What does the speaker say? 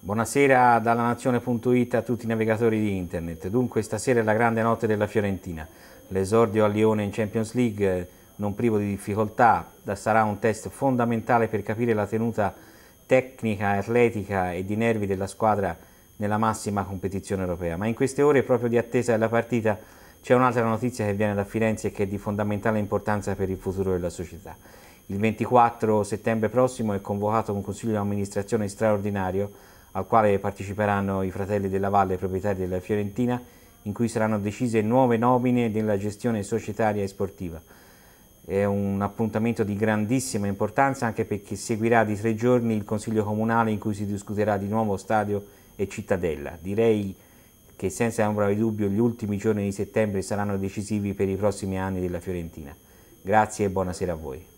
Buonasera dalla nazione.it a tutti i navigatori di internet. Dunque stasera è la grande notte della Fiorentina. L'esordio a Lione in Champions League non privo di difficoltà, sarà un test fondamentale per capire la tenuta tecnica, atletica e di nervi della squadra nella massima competizione europea. Ma in queste ore, proprio di attesa della partita, c'è un'altra notizia che viene da Firenze e che è di fondamentale importanza per il futuro della società. Il 24 settembre prossimo è convocato un consiglio di amministrazione straordinario al quale parteciperanno i fratelli della Valle, proprietari della Fiorentina, in cui saranno decise nuove nomine nella gestione societaria e sportiva. È un appuntamento di grandissima importanza anche perché seguirà di tre giorni il Consiglio Comunale in cui si discuterà di nuovo stadio e cittadella. Direi che senza ombra di dubbio gli ultimi giorni di settembre saranno decisivi per i prossimi anni della Fiorentina. Grazie e buonasera a voi.